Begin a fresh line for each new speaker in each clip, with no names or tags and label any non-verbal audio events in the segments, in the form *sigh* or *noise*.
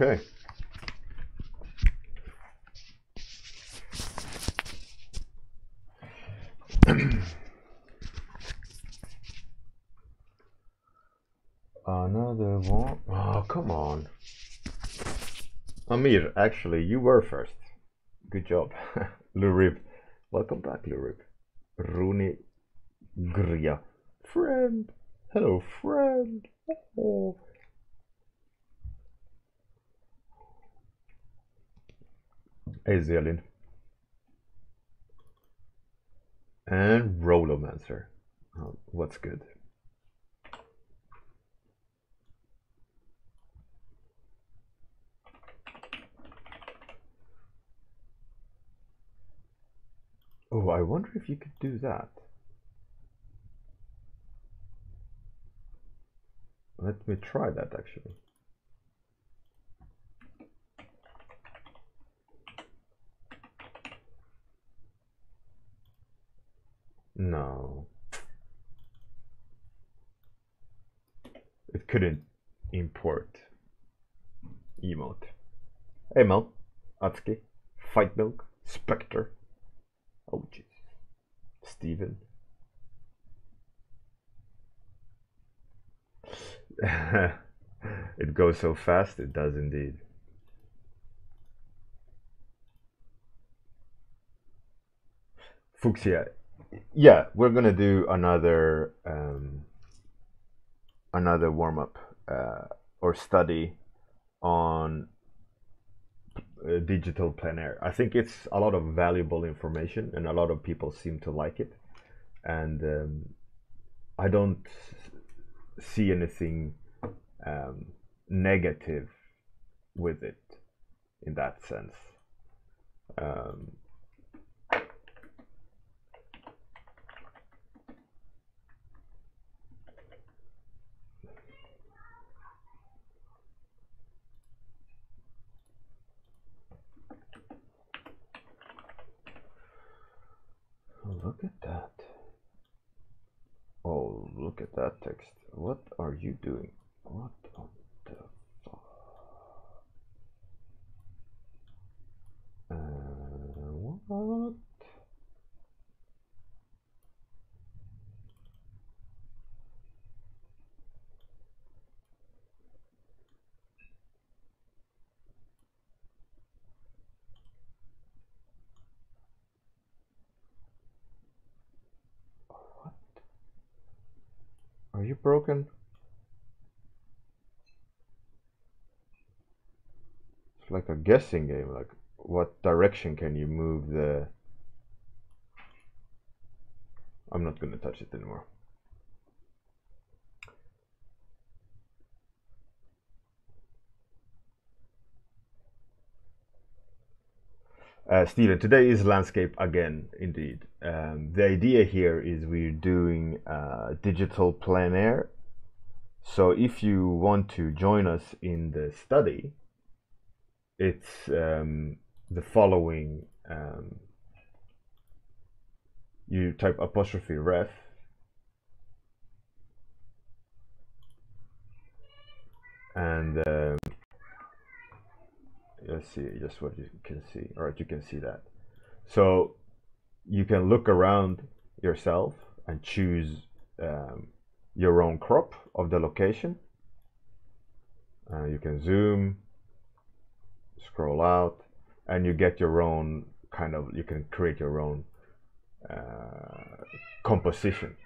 Okay. *clears throat* Another one. Oh, come on. Amir, actually, you were first. Good job. *laughs* Lurib. Welcome back, Lurib. Runi Gria. Friend. Hello, friend. Oh. Hey, Zelin. And Rolomancer. Oh, what's good? Oh, I wonder if you could do that. Let me try that actually. No. It couldn't import emote. Hey Mel, Atsuki, Fight Milk, Spectre. Oh jeez. Steven. *laughs* it goes so fast, it does indeed. Fuchsia, yeah, we're gonna do another um, another warm up uh, or study on uh, digital plein air. I think it's a lot of valuable information, and a lot of people seem to like it. And um, I don't see anything um, negative with it in that sense. Um, look at that. Oh, look at that text. What are you doing? What on the fuck? Uh, what? What? Are you broken? It's like a guessing game. Like, what direction can you move the... I'm not going to touch it anymore. Uh, Steven, today is landscape again, indeed. Um, the idea here is we're doing uh, digital plein air. So if you want to join us in the study, it's um, the following. Um, you type apostrophe ref. And um, let's see just what you can see all right you can see that. So you can look around yourself and choose um, your own crop of the location. Uh, you can zoom scroll out and you get your own kind of you can create your own uh, composition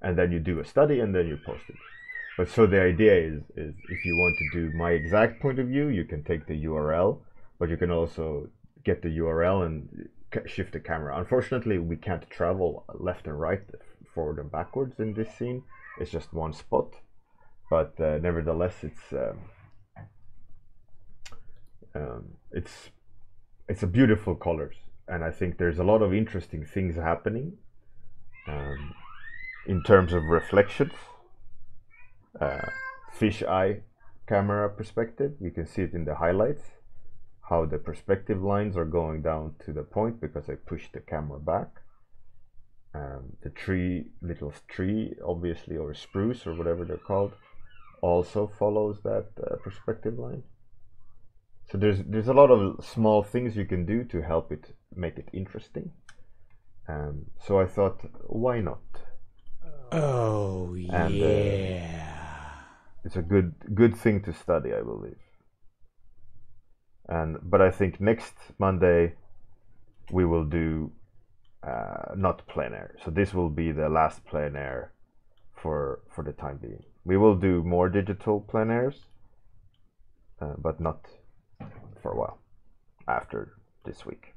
and then you do a study and then you post it but so the idea is, is if you want to do my exact point of view, you can take the URL, but you can also get the URL and shift the camera. Unfortunately, we can't travel left and right, forward and backwards in this scene. It's just one spot, but uh, nevertheless, it's um, um, it's it's a beautiful colors, and I think there's a lot of interesting things happening um, in terms of reflections uh, fisheye camera perspective. You can see it in the highlights, how the perspective lines are going down to the point because I pushed the camera back. Um, the tree, little tree, obviously, or spruce or whatever they're called, also follows that uh, perspective line. So there's there's a lot of small things you can do to help it make it interesting. Um, so I thought, why not?
Oh
And, uh,
yeah.
It's a good good thing to study, I believe. And but I think next Monday we will do uh, not plein air. So this will be the last plein air for for the time being. We will do more digital plein airs, uh, but not for a while after this week.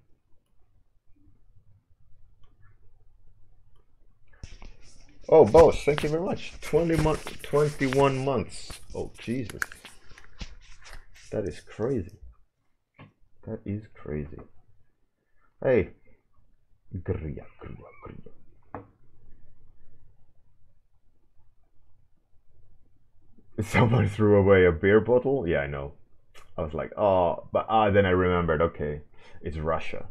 Oh, boss, thank you very much. 20 month, 21 months. Oh, Jesus. That is crazy. That is crazy. Hey. Gria, gria, gria. Someone threw away a beer bottle? Yeah, I know. I was like, oh, but ah, then I remembered, okay, it's Russia.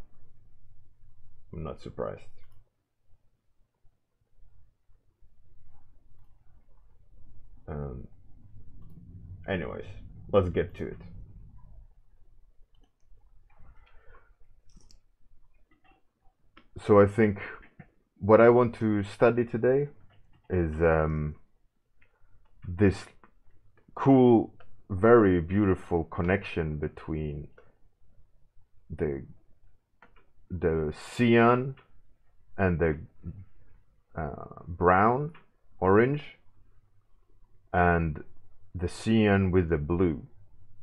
I'm not surprised. Um, anyways, let's get to it. So I think what I want to study today is um, this cool, very beautiful connection between the the cyan and the uh, brown, orange, and the cyan with the blue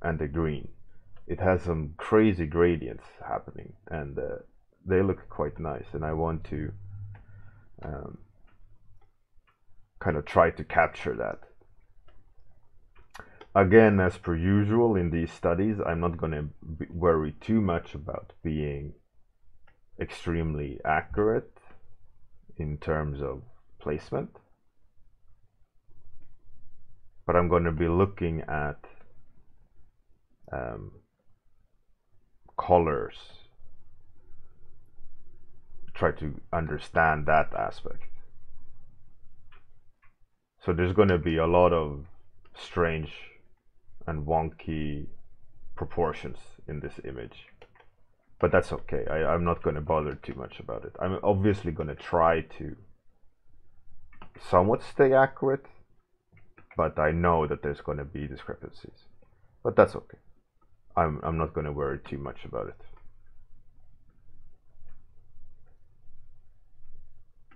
and the green. It has some crazy gradients happening, and uh, they look quite nice. And I want to um, kind of try to capture that. Again, as per usual in these studies, I'm not going to worry too much about being extremely accurate in terms of placement. But I'm going to be looking at um, colors. Try to understand that aspect. So there's going to be a lot of strange and wonky proportions in this image but that's okay I, I'm not going to bother too much about it I'm obviously going to try to somewhat stay accurate but I know that there's going to be discrepancies. But that's okay. I'm, I'm not going to worry too much about it.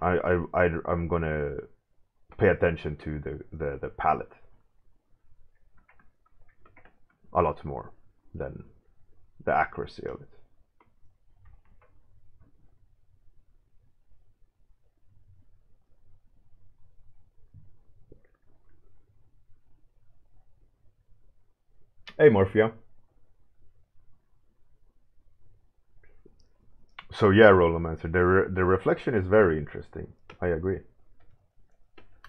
I, I, I, I'm going to pay attention to the, the, the palette a lot more than the accuracy of it. Hey, Morphia. So yeah, Rollomancer, the re the reflection is very interesting. I agree.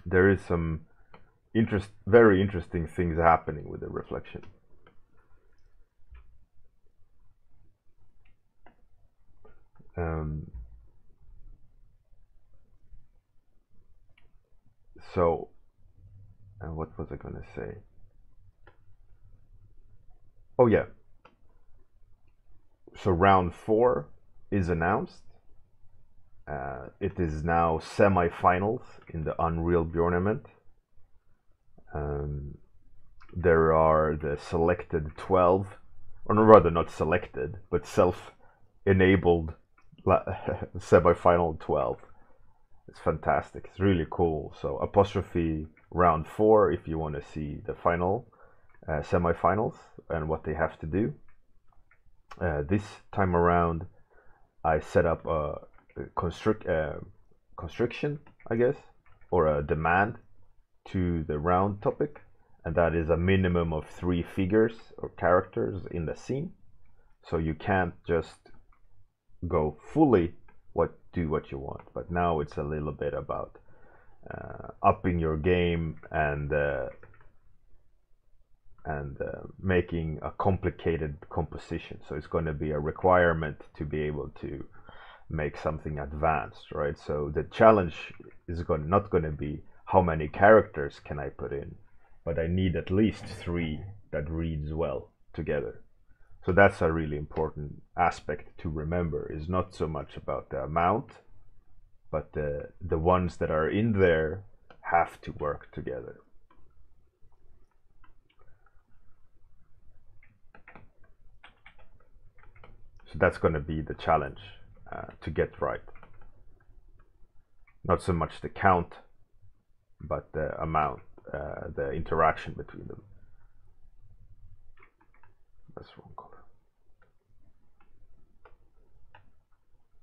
There is some interest, very interesting things happening with the reflection. Um, so, and what was I gonna say? Oh yeah. So round four is announced. Uh, it is now semi-finals in the Unreal Tournament. Um, there are the selected 12, or rather not selected, but self-enabled *laughs* semi-final 12. It's fantastic. It's really cool. So apostrophe round four if you want to see the final uh, semifinals and what they have to do. Uh, this time around, I set up a, constrict uh, constriction, I guess, or a demand to the round topic, and that is a minimum of three figures or characters in the scene. So you can't just go fully what do what you want, but now it's a little bit about uh, upping your game and uh, and uh, making a complicated composition. So it's going to be a requirement to be able to make something advanced, right? So the challenge is going not going to be how many characters can I put in, but I need at least three that reads well together. So that's a really important aspect to remember. Is not so much about the amount, but the the ones that are in there have to work together. So that's going to be the challenge uh, to get right. Not so much the count, but the amount, uh, the interaction between them. That's wrong color.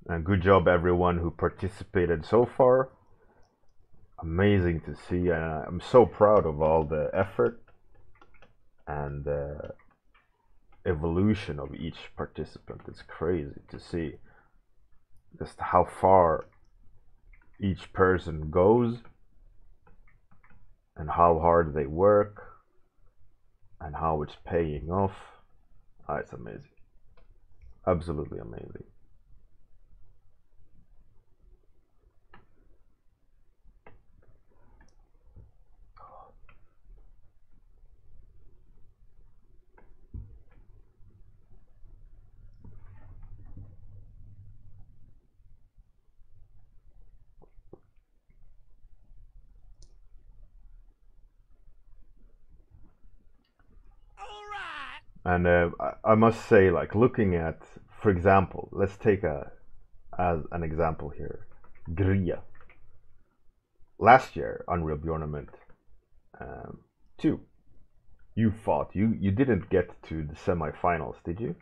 And good job, everyone who participated so far. Amazing to see, and I'm so proud of all the effort and evolution of each participant. It's crazy to see just how far each person goes and how hard they work and how it's paying off. Ah, it's amazing. Absolutely amazing. And uh, I, must say, like looking at, for example, let's take a as an example here, Gria. Last year, Unreal Bjornament um, two, you fought. You you didn't get to the semifinals, did you?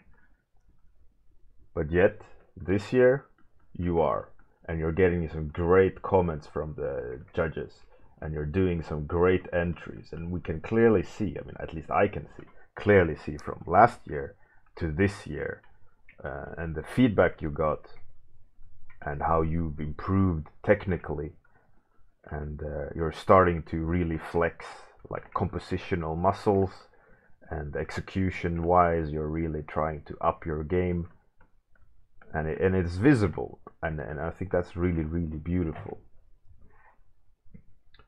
But yet this year, you are, and you're getting some great comments from the judges, and you're doing some great entries, and we can clearly see. I mean, at least I can see clearly see from last year to this year uh, and the feedback you got and how you've improved technically and uh, you're starting to really flex like compositional muscles and execution wise you're really trying to up your game. And it, and it's visible and and I think that's really really beautiful.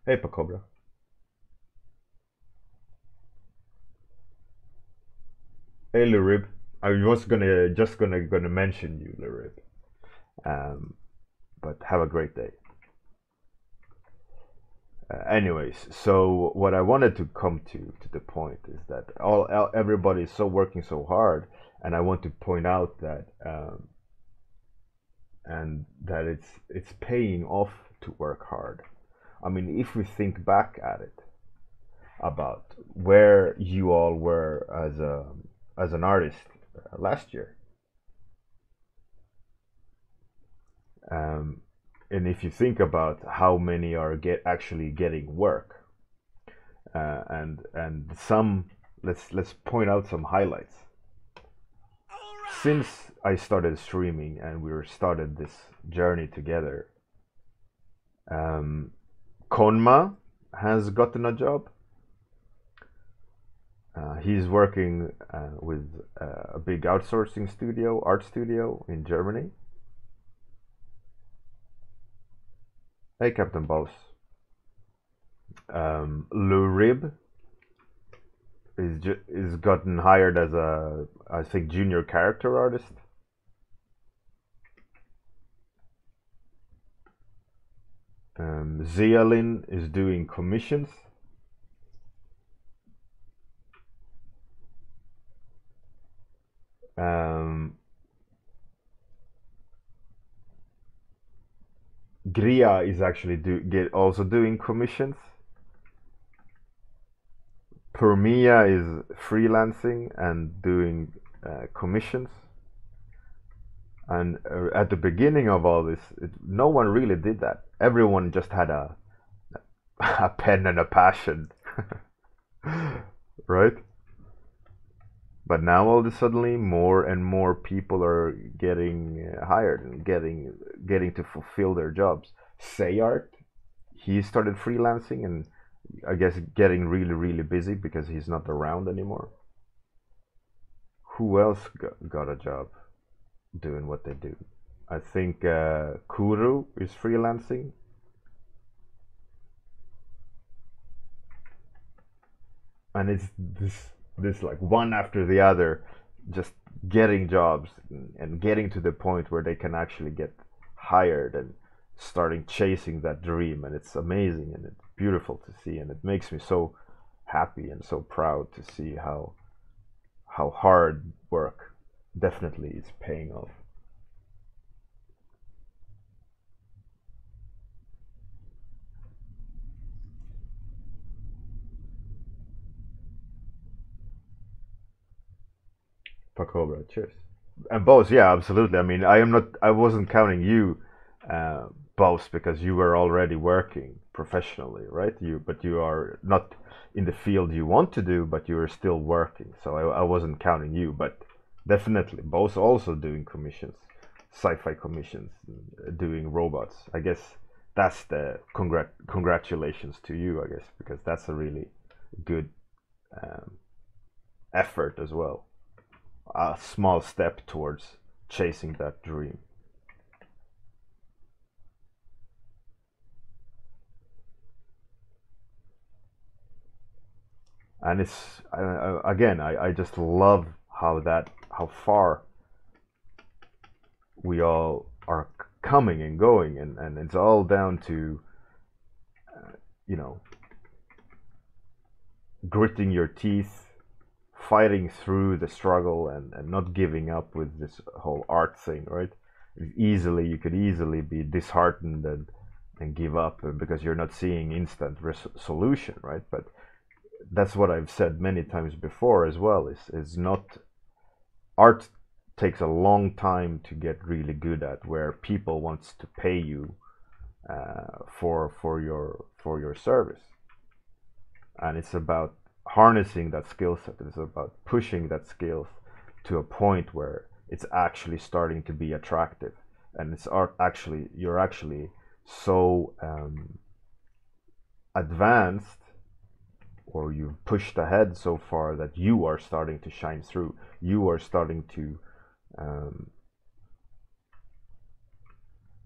Hey Pacobra Hey Lurib, I was gonna just gonna gonna mention you, Lurib. Um, but have a great day. Uh, anyways, so what I wanted to come to to the point is that all everybody is so working so hard, and I want to point out that um, and that it's it's paying off to work hard. I mean, if we think back at it, about where you all were as a as an artist uh, last year. Um, and if you think about how many are get actually getting work, uh, and and some let's let's point out some highlights. Since I started streaming and we started this journey together, um, Konma has gotten a job. Uh, he's working uh, with uh, a big outsourcing studio, art studio in Germany. Hey, Captain Boss. Um, Lurib is is gotten hired as a I think junior character artist. Um, Zialin is doing commissions. Um, Gria is actually do, get also doing commissions. Permia is freelancing and doing uh, commissions. And uh, at the beginning of all this, it, no one really did that. Everyone just had a *laughs* a pen and a passion, *laughs* right? But now all of a sudden more and more people are getting uh, hired and getting getting to fulfill their jobs. Sayart he started freelancing and i guess getting really really busy because he's not around anymore. Who else got, got a job doing what they do? I think uh, kuru is freelancing. And it's this this like one after the other just getting jobs and getting to the point where they can actually get hired and starting chasing that dream. And it's amazing and it's beautiful to see. And it makes me so happy and so proud to see how how hard work definitely is paying off Pacobra, cheers. And Bose, yeah, absolutely. I mean, I am not, I wasn't counting you, uh, Bose, because you were already working professionally, right? You, but you are not in the field you want to do, but you are still working. So I, I wasn't counting you, but definitely, Bose also doing commissions, sci-fi commissions, doing robots. I guess that's the congrat congratulations to you, I guess, because that's a really good um, effort as well a small step towards chasing that dream. And it's uh, again, I, I just love how that how far we all are coming and going, and, and it's all down to uh, you know gritting your teeth fighting through the struggle and, and not giving up with this whole art thing, right? Easily, you could easily be disheartened and, and give up because you're not seeing instant solution, right? But that's what I've said many times before as well. Is is not art takes a long time to get really good at, where people wants to pay you uh, for for your for your service, and it's about harnessing that skill set. It's about pushing that skill to a point where it's actually starting to be attractive, and it's actually you're actually so um, advanced or you've pushed ahead so far that you are starting to shine through. You are starting to um,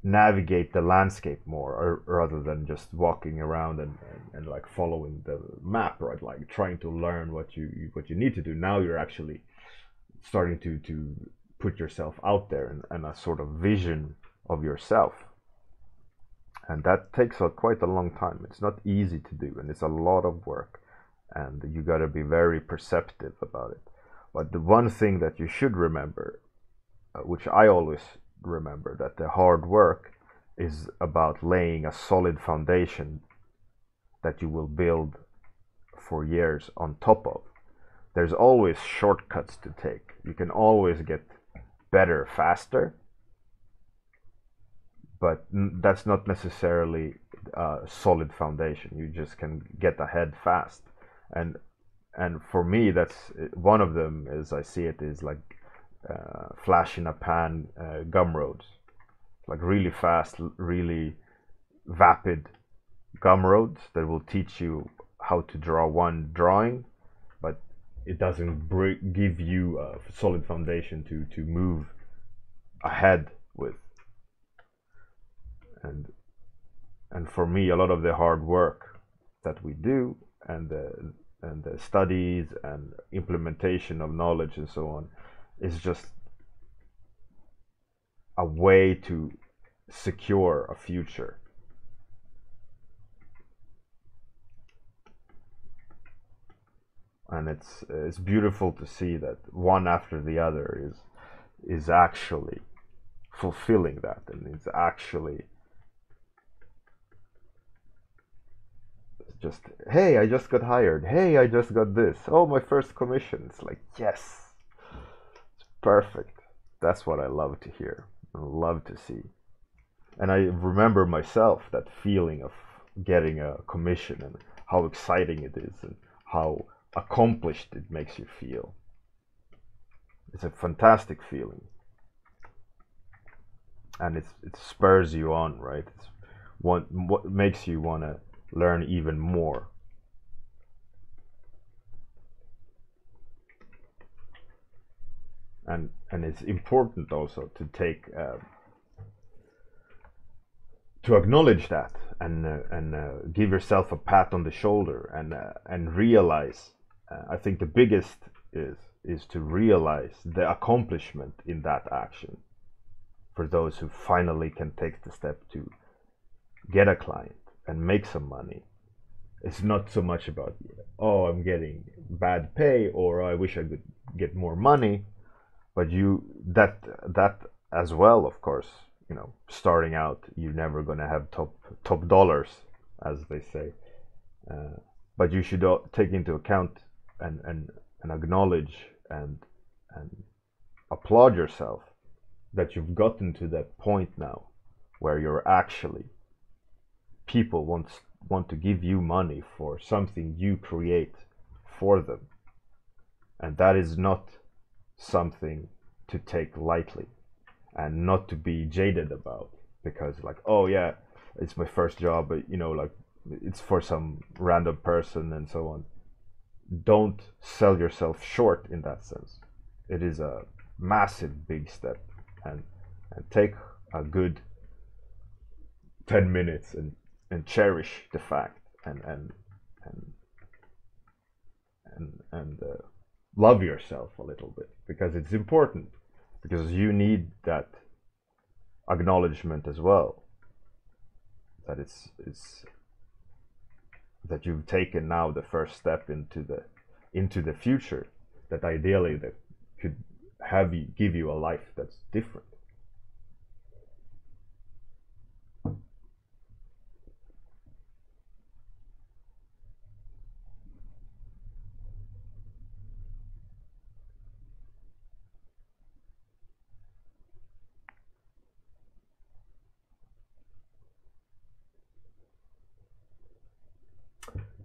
navigate the landscape more or, rather than just walking around and, and, and, like following the map right? Like trying to learn what you what you need to do. Now you're actually starting to to put yourself out there and, and a sort of vision of yourself. And that takes a, quite a long time. It's not easy to do and it's a lot of work and you got to be very perceptive about it. But the one thing that you should remember uh, which i always remember that the hard work is about laying a solid foundation that you will build for years on top of. There's always shortcuts to take. You can always get better faster, but that's not necessarily a solid foundation. You just can get ahead fast. And and for me that's one of them as I see it is like uh, flash in a pan uh, gumroads, like really fast, really vapid gumroads that will teach you how to draw one drawing, but it doesn't give you a solid foundation to to move ahead with. And and for me, a lot of the hard work that we do and the and the studies and implementation of knowledge and so on is just a way to secure a future. And it's it's beautiful to see that one after the other is is actually fulfilling that and it's actually just hey I just got hired. Hey I just got this. Oh my first commission. It's like yes perfect. That's what I love to hear love to see. And I remember myself that feeling of getting a commission and how exciting it is and how accomplished it makes you feel. It's a fantastic feeling. And it's, it spurs you on, right? It's what, what makes you want to learn even more. And and it's important also to take uh, to acknowledge that and uh, and uh, give yourself a pat on the shoulder and uh, and realize uh, I think the biggest is is to realize the accomplishment in that action for those who finally can take the step to get a client and make some money. It's not so much about oh i'm getting bad pay or i wish i could get more money but you that that as well of course you know starting out you're never going to have top top dollars as they say. Uh, but you should take into account and and, and acknowledge and and applaud yourself that you've gotten to that point now where you're actually people want want to give you money for something you create for them. And that is not something to take lightly and not to be jaded about because like oh yeah it's my first job but you know like it's for some random person and so on. Don't sell yourself short in that sense. It is a massive big step. And and take a good 10 minutes and and cherish the fact and and and and, and uh, love yourself a little bit because it's important because you need that acknowledgement as well that it's it's that you've taken now the first step into the into the future that ideally that could have you give you a life that's different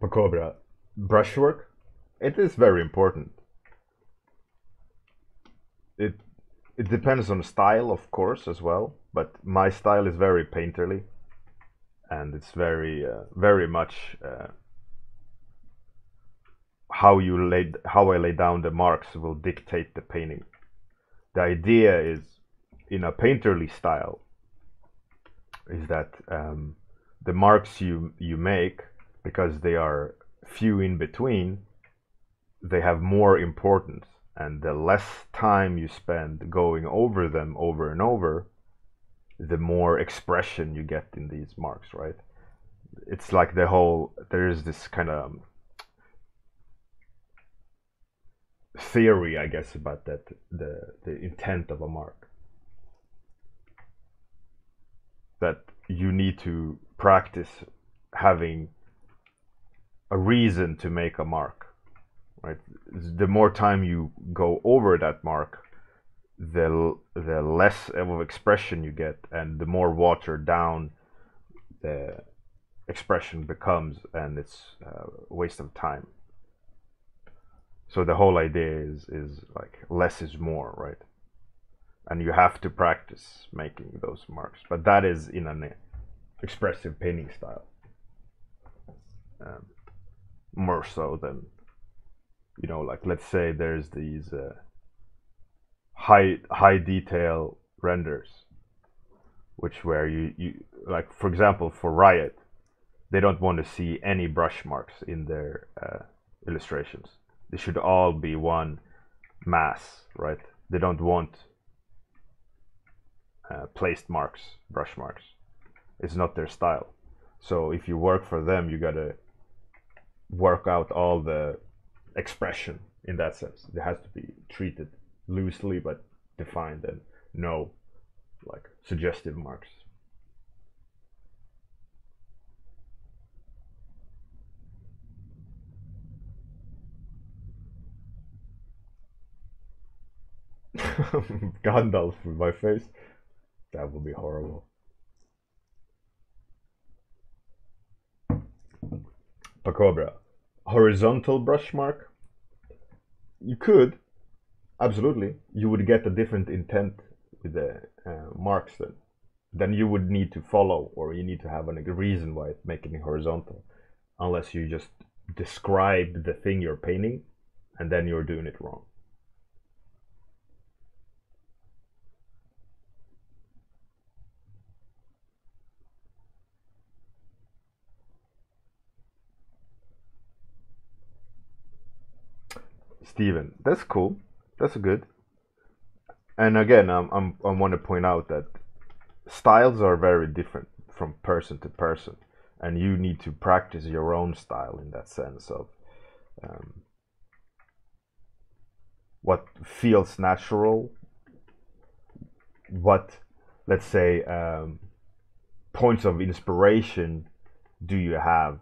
Cobra brushwork, it is very important. It it depends on style, of course, as well. But my style is very painterly, and it's very uh, very much uh, how you lay how I lay down the marks will dictate the painting. The idea is in a painterly style is that um, the marks you you make because they are few in between, they have more importance. And the less time you spend going over them over and over, the more expression you get in these marks, right? It's like the whole, there's this kind of um, theory, I guess, about that, the, the intent of a mark. That you need to practice having a reason to make a mark right? The more time you go over that mark the the less of expression you get and the more watered down the expression becomes and it's a waste of time. So the whole idea is is like less is more right? And you have to practice making those marks but that is in an expressive painting style. Um, more so than you know like let's say there's these uh, high high detail renders which where you you like for example for riot they don't want to see any brush marks in their uh, illustrations. They should all be one mass right? They don't want uh, placed marks brush marks. It's not their style. So if you work for them you gotta work out all the expression in that sense. It has to be treated loosely but defined and no like suggestive marks. *laughs* Gandalf with my face? That would be horrible. Pacobra horizontal brush mark? You could, absolutely. You would get a different intent with the uh, marks then. Then you would need to follow, or you need to have a reason why it's making it horizontal, unless you just describe the thing you're painting, and then you're doing it wrong. Steven. That's cool. That's good. And again, I'm, I'm, I want to point out that styles are very different from person to person, and you need to practice your own style in that sense of um, what feels natural, what, let's say, um, points of inspiration do you have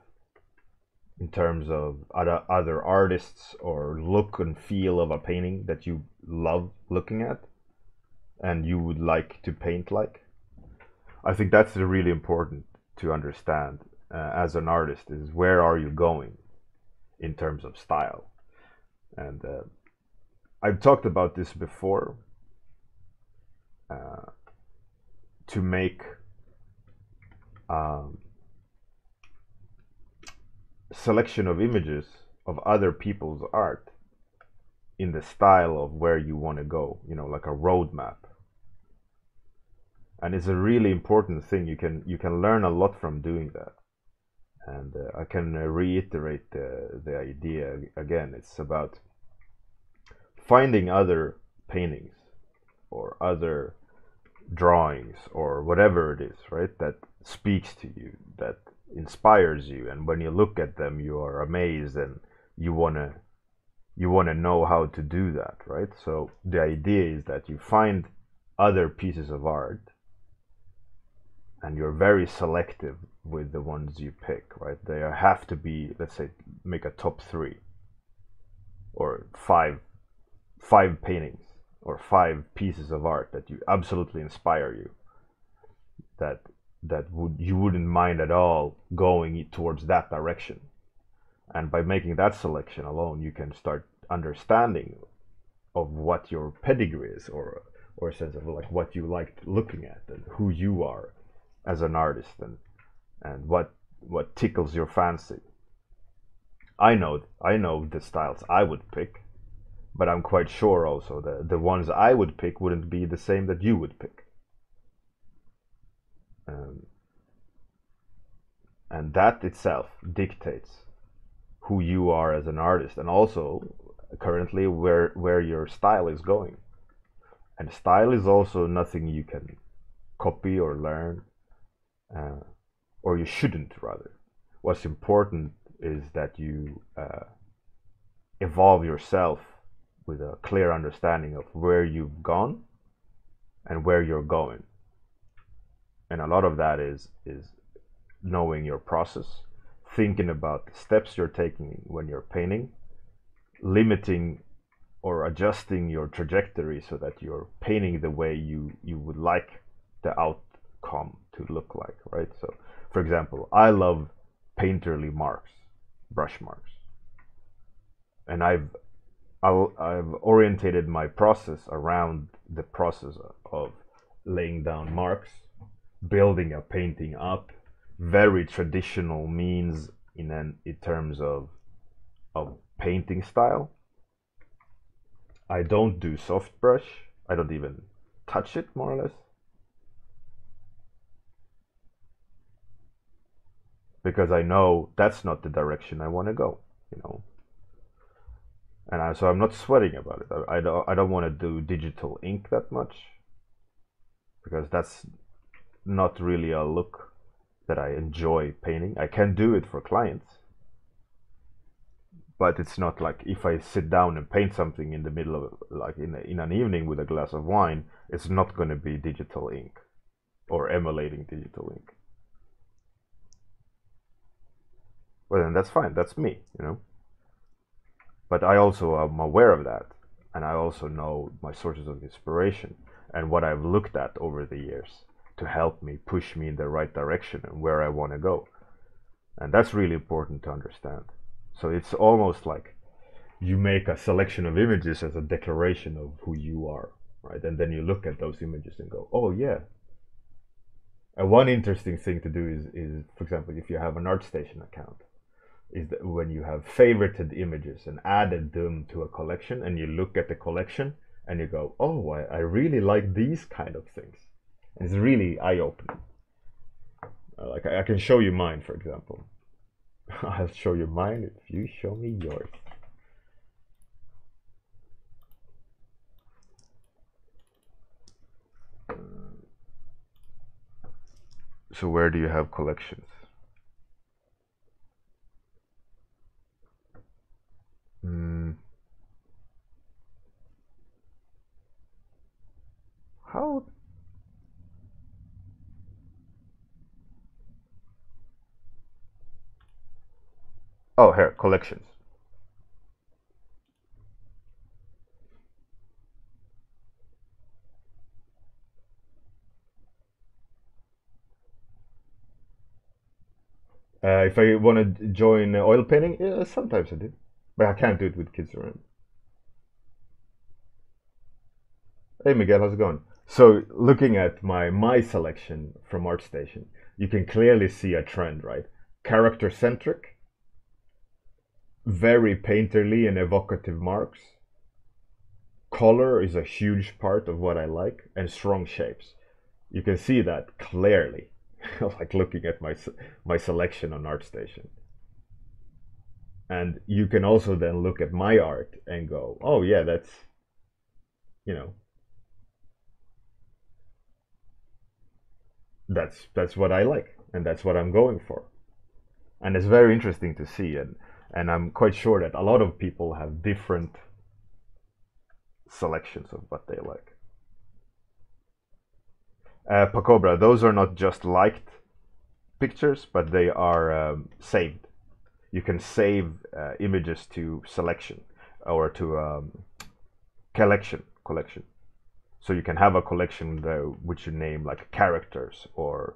in terms of other other artists or look and feel of a painting that you love looking at and you would like to paint like? I think that's really important to understand uh, as an artist is where are you going in terms of style? And uh, i've talked about this before uh, to make um, selection of images of other people's art in the style of where you want to go, you know, like a roadmap. And it's a really important thing. You can you can learn a lot from doing that. And uh, I can uh, reiterate the the idea again. It's about finding other paintings or other drawings or whatever it is, right? That speaks to you, that inspires you and when you look at them you are amazed and you want to you want to know how to do that right? So the idea is that you find other pieces of art and you're very selective with the ones you pick right? They have to be let's say make a top 3 or 5 5 paintings or 5 pieces of art that you absolutely inspire you that that would you wouldn't mind at all going towards that direction. And by making that selection alone you can start understanding of what your pedigree is or or a sense of like what you like looking at and who you are as an artist and and what what tickles your fancy. I know i know the styles i would pick but i'm quite sure also that the ones i would pick wouldn't be the same that you would pick um, and that itself dictates who you are as an artist and also currently where where your style is going. And style is also nothing you can copy or learn uh, or you shouldn't rather. What's important is that you uh, evolve yourself with a clear understanding of where you've gone and where you're going and a lot of that is is knowing your process thinking about the steps you're taking when you're painting limiting or adjusting your trajectory so that you're painting the way you you would like the outcome to look like right? So for example i love painterly marks brush marks. And i've I've orientated my process around the process of laying down marks building a painting up very traditional means in an in terms of of painting style. I don't do soft brush. I don't even touch it more or less. Because I know that's not the direction I want to go you know? And I, so I'm not sweating about it. I, I don't I don't want to do digital ink that much because that's not really a look that I enjoy painting. I can do it for clients, but it's not like if I sit down and paint something in the middle of like in, in an evening with a glass of wine, it's not going to be digital ink or emulating digital ink. Well, then that's fine. That's me, you know. But I also am aware of that, and I also know my sources of inspiration and what I've looked at over the years to help me push me in the right direction and where I want to go. And that's really important to understand. So it's almost like you make a selection of images as a declaration of who you are, right? And then you look at those images and go, oh, yeah. And one interesting thing to do is, is for example, if you have an ArtStation account, is that when you have favorited images and added them to a collection and you look at the collection and you go, oh, I, I really like these kind of things it's really eye-opening. Uh, like I can show you mine, for example. *laughs* I'll show you mine if you show me yours. So where do you have collections? Oh, here, collections. Uh, if I want to join oil painting, yeah, sometimes I do, but I can't do it with kids around. Hey Miguel, how's it going? So looking at my my selection from ArtStation, you can clearly see a trend, right? Character centric, very painterly and evocative marks. Color is a huge part of what I like, and strong shapes. You can see that clearly, *laughs* like looking at my my selection on ArtStation. And you can also then look at my art and go, oh yeah, that's you know that's that's what I like and that's what I'm going for. And it's very interesting to see and and I'm quite sure that a lot of people have different selections of what they like. Uh, Pacobra, those are not just liked pictures, but they are um, saved. You can save uh, images to selection or to um, collection collection. So you can have a collection that, which you name like characters or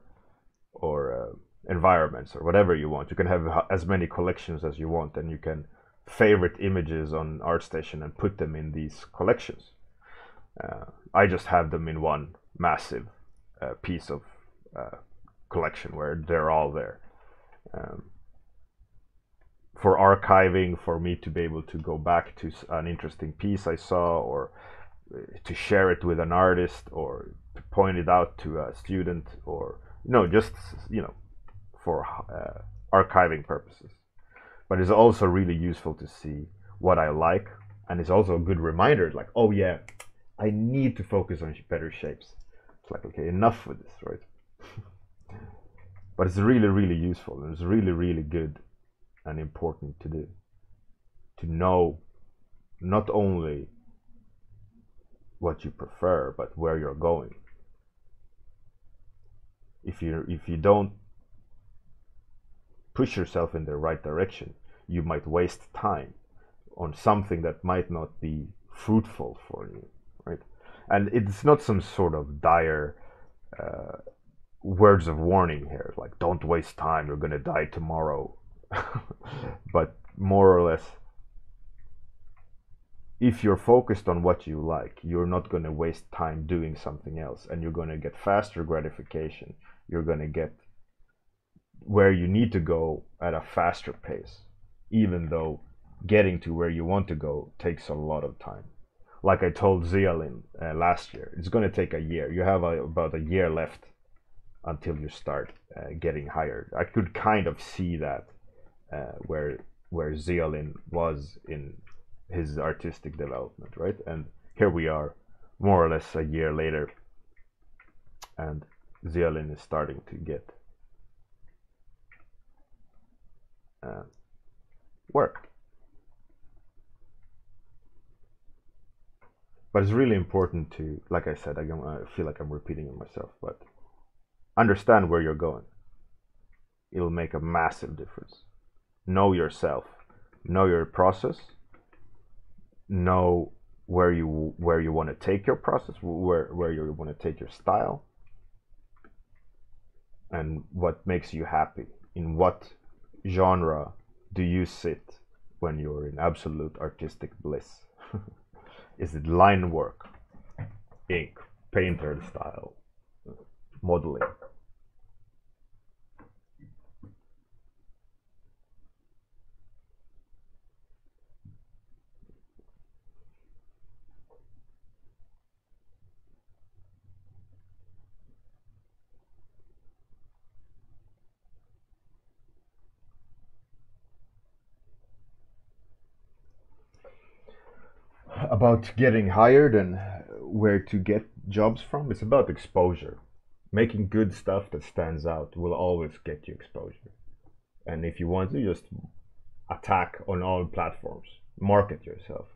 or uh, environments or whatever you want. You can have as many collections as you want, and you can favorite images on ArtStation and put them in these collections. Uh, I just have them in one massive uh, piece of uh, collection where they're all there. Um, for archiving, for me to be able to go back to an interesting piece I saw, or uh, to share it with an artist, or to point it out to a student, or you know, just you know, for uh, archiving purposes. But it's also really useful to see what I like, and it's also a good reminder, like, oh yeah, I need to focus on better shapes. It's like, okay, enough with this, right? *laughs* but it's really, really useful, and it's really, really good and important to do. To know not only what you prefer, but where you're going. If you if you don't push yourself in the right direction, you might waste time on something that might not be fruitful for you, right? And it's not some sort of dire uh, words of warning here, like don't waste time, you're gonna die tomorrow. *laughs* but more or less, if you're focused on what you like, you're not gonna waste time doing something else, and you're gonna get faster gratification. You're gonna get where you need to go at a faster pace, even though getting to where you want to go takes a lot of time. Like I told Zialin uh, last year, it's going to take a year. You have a, about a year left until you start uh, getting hired. I could kind of see that uh, where where Zialin was in his artistic development, right? And here we are, more or less a year later, and Zialin is starting to get uh, work. But it's really important to, like I said, I, feel like I'm repeating it myself, but understand where you're going. It'll make a massive difference. Know yourself, know your process, know where you where you want to take your process, where where you want to take your style, and what makes you happy. In what genre do you sit when you're in absolute artistic bliss? *laughs* Is it line work, ink, painter style, modeling? About getting hired and where to get jobs from it's about exposure making good stuff that stands out will always get you exposure. And if you want to, just attack on all platforms, market yourself.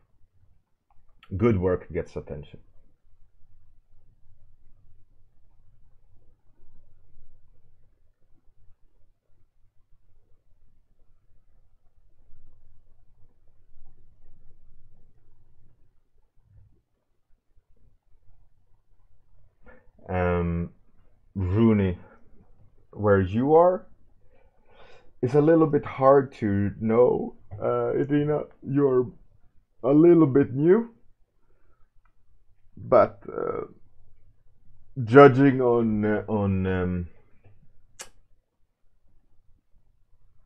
Good work gets attention. Um, Rooney, where you are, it's a little bit hard to know. Uh, Irina, you're a little bit new, but uh, judging on uh, on um,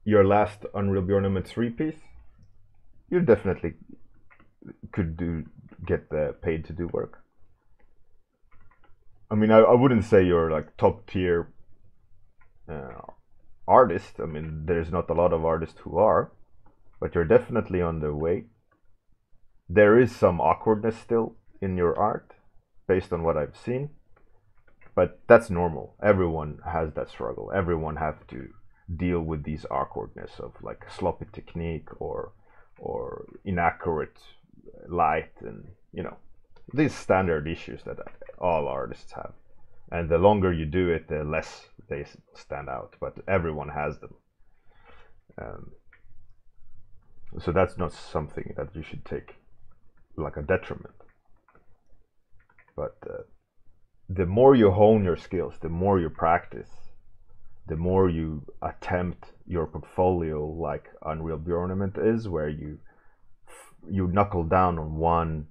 your last Unreal Tournament three piece, you definitely could do get paid to do work. I mean, I, I wouldn't say you're like top tier uh, artist. I mean, there's not a lot of artists who are, but you're definitely on the way. There is some awkwardness still in your art, based on what I've seen, but that's normal. Everyone has that struggle. Everyone have to deal with these awkwardness of like sloppy technique or or inaccurate light and you know these standard issues that all artists have. And the longer you do it, the less they stand out. But everyone has them. Um, so that's not something that you should take like a detriment. But uh, the more you hone your skills, the more you practice, the more you attempt your portfolio, like Unreal Tournament is, where you you knuckle down on one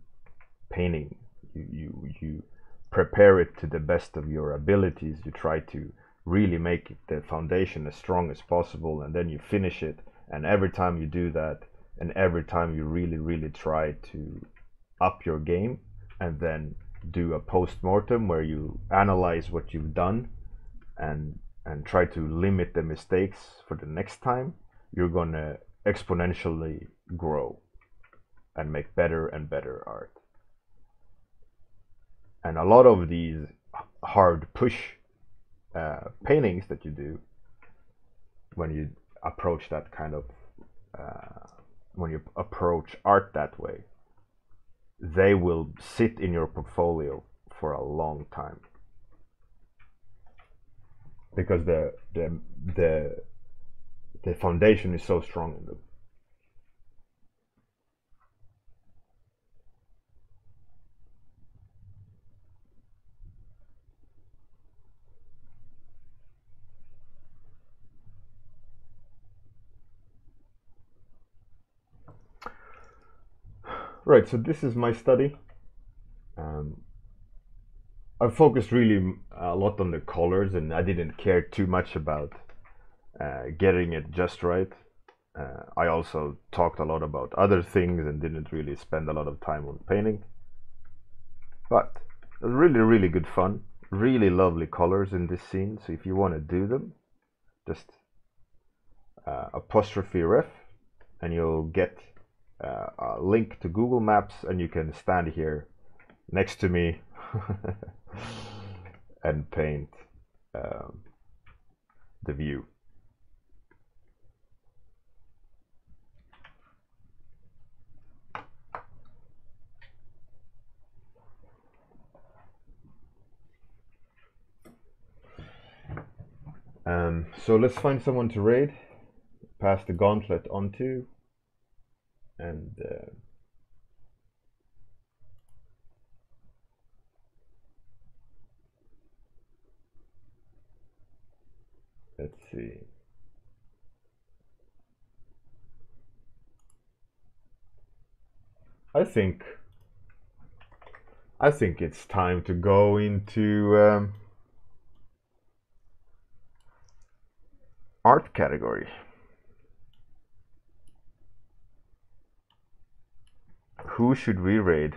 painting. You, you, you prepare it to the best of your abilities. You try to really make the foundation as strong as possible and then you finish it. And every time you do that, and every time you really, really try to up your game and then do a post-mortem where you analyze what you've done and and try to limit the mistakes for the next time, you're gonna exponentially grow and make better and better art and a lot of these hard push uh, paintings that you do when you approach that kind of uh, when you approach art that way they will sit in your portfolio for a long time. Because the the the the foundation is so strong in them Right, so this is my study. Um, I focused really a lot on the colors and I didn't care too much about uh, getting it just right. Uh, I also talked a lot about other things and didn't really spend a lot of time on painting. But really, really good fun. Really lovely colors in this scene. So if you want to do them, just uh, apostrophe ref and you'll get uh, a link to Google Maps and you can stand here next to me *laughs* and paint um, the view. Um, so let's find someone to raid, pass the gauntlet onto, and uh, let's see I think I think it's time to go into um, art category. Who should we raid?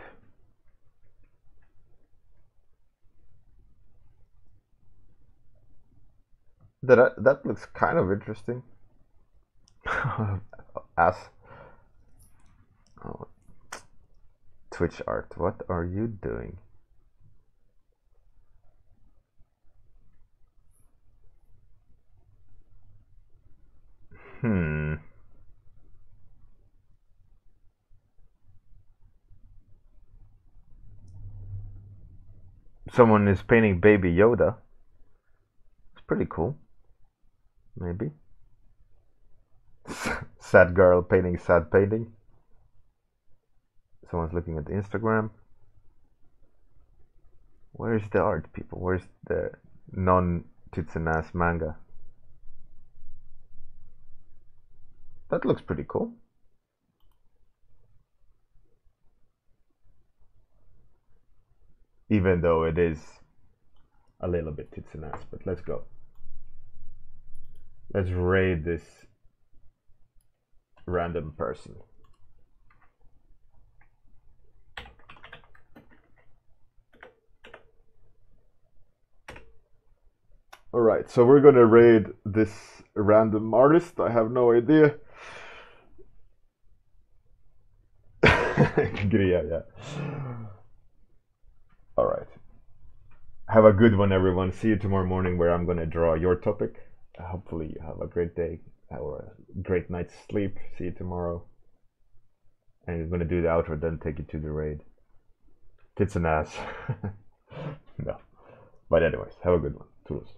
That, uh, that looks kind of interesting. *laughs* Ass. Oh. Twitch art, what are you doing? Hmm. Someone is painting Baby Yoda. It's pretty cool. Maybe. *laughs* sad girl painting sad painting. Someone's looking at Instagram. Where's the art, people? Where's the non ass manga? That looks pretty cool. Even though it is a little bit tits and ass, but let's go. Let's raid this random person. Alright, so we're gonna raid this random artist. I have no idea. *laughs* yeah, yeah. Alright. Have a good one, everyone. See you tomorrow morning where I'm gonna draw your topic. Hopefully, you have a great day or a great night's sleep. See you tomorrow. And I'm gonna do the outro, then take you to the raid. Tits and ass. *laughs* no. But anyways, have a good one. Toodles.